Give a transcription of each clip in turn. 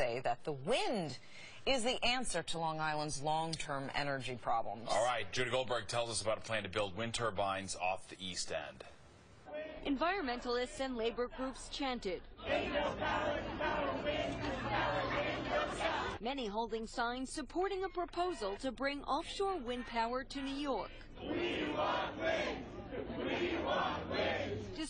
say that the wind is the answer to Long Island's long-term energy problems. All right, Jodi Goldberg tells us about a plan to build wind turbines off the East End. Environmentalists and labor groups chanted. Many holding signs supporting a proposal to bring offshore wind power to New York.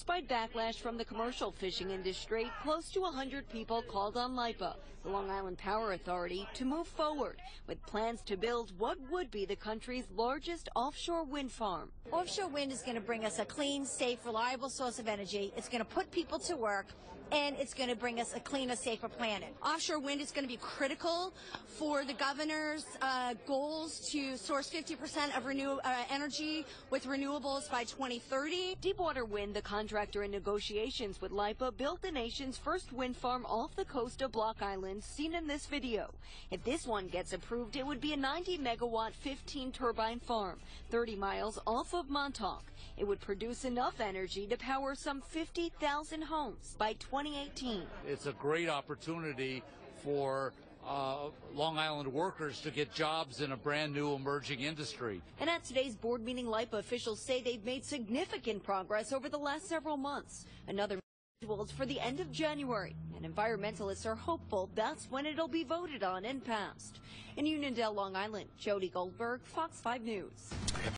Despite backlash from the commercial fishing industry, close to 100 people called on LIPA, the Long Island Power Authority, to move forward with plans to build what would be the country's largest offshore wind farm. Offshore wind is going to bring us a clean, safe, reliable source of energy. It's going to put people to work and it's going to bring us a cleaner, safer planet. Offshore wind is going to be critical for the governor's uh, goals to source 50% of renew uh, energy with renewables by 2030. Deepwater Wind, the contractor in negotiations with LIPA, built the nation's first wind farm off the coast of Block Island, seen in this video. If this one gets approved, it would be a 90 megawatt 15 turbine farm, 30 miles off of Montauk. It would produce enough energy to power some 50,000 homes by 2018. It's a great opportunity for uh, Long Island workers to get jobs in a brand new emerging industry. And at today's board meeting, LIPA officials say they've made significant progress over the last several months. Another for the end of January, and environmentalists are hopeful that's when it'll be voted on and passed. In Uniondale, Long Island, Jodi Goldberg, Fox 5 News.